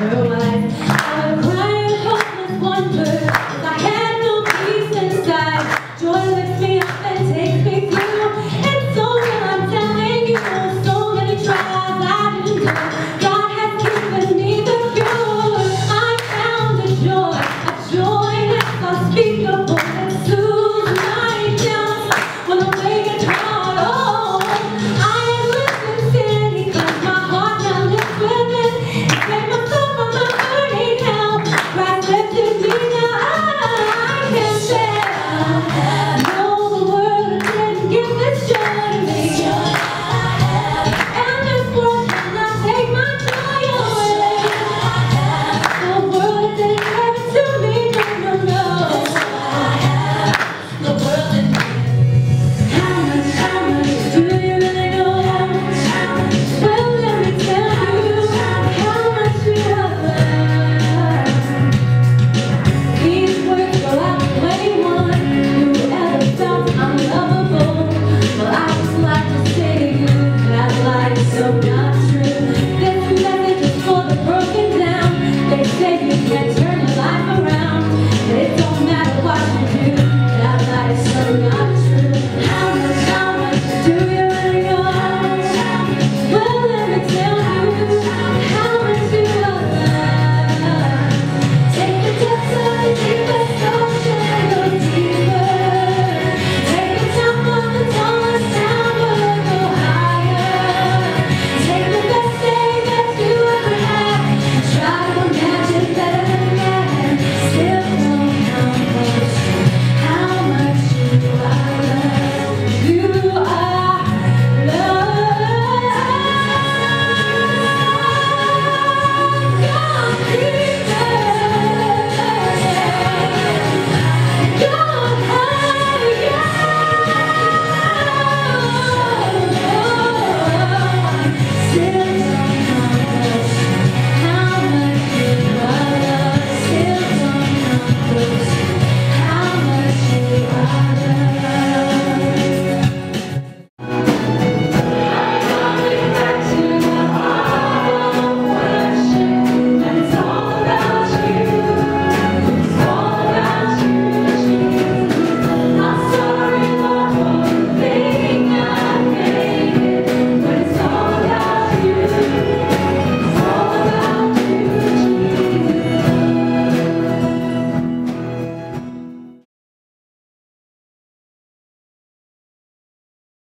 her life.